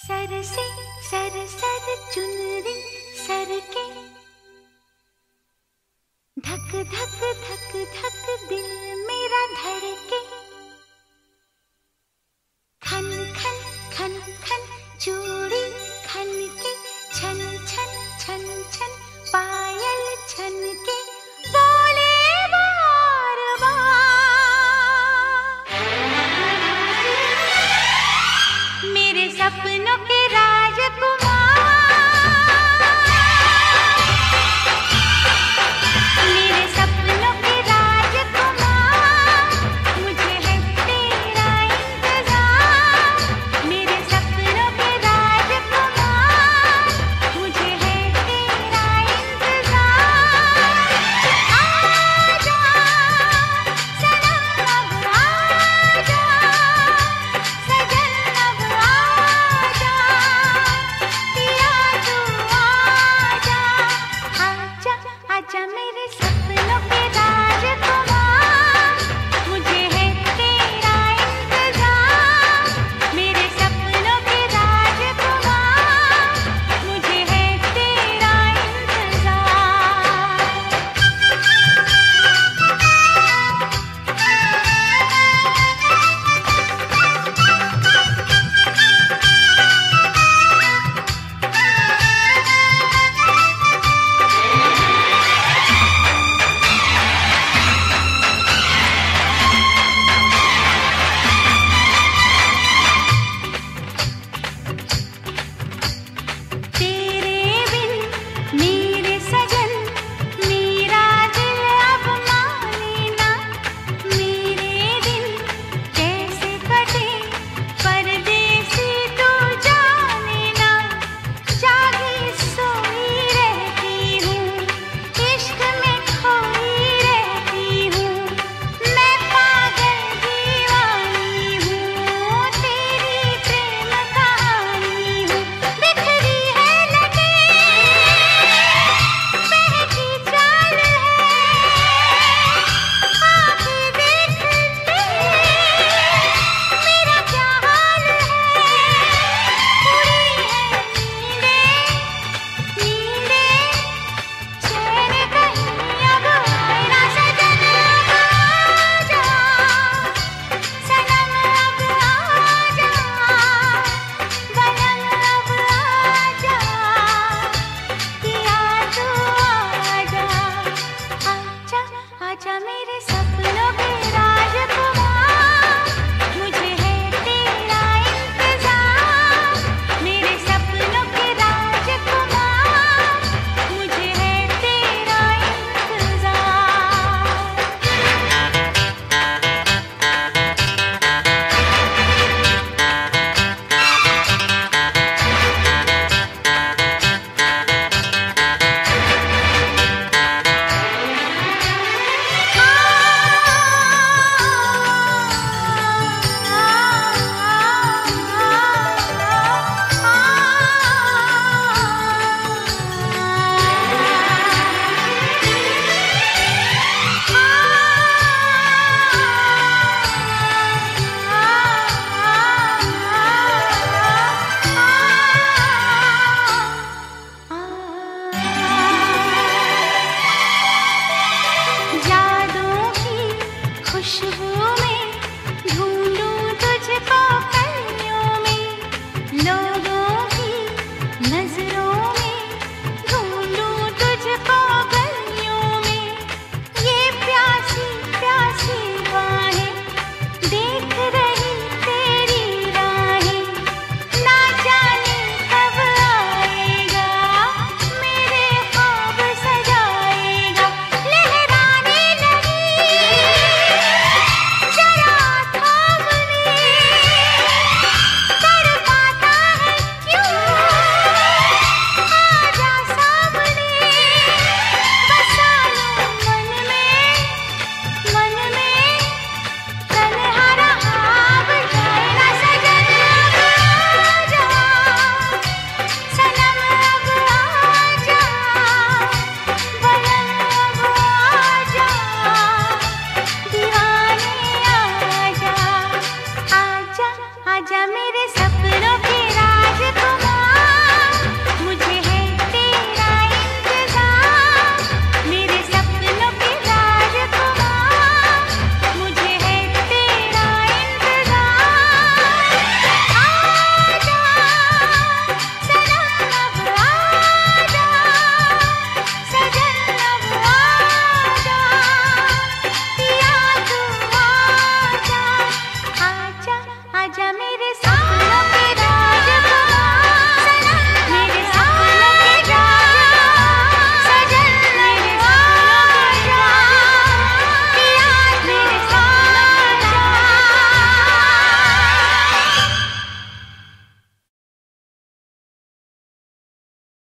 Sir से sir sir चुनरी sir के। धक धक धक धक दिल मेरा धड़के। Tell me there's something up here.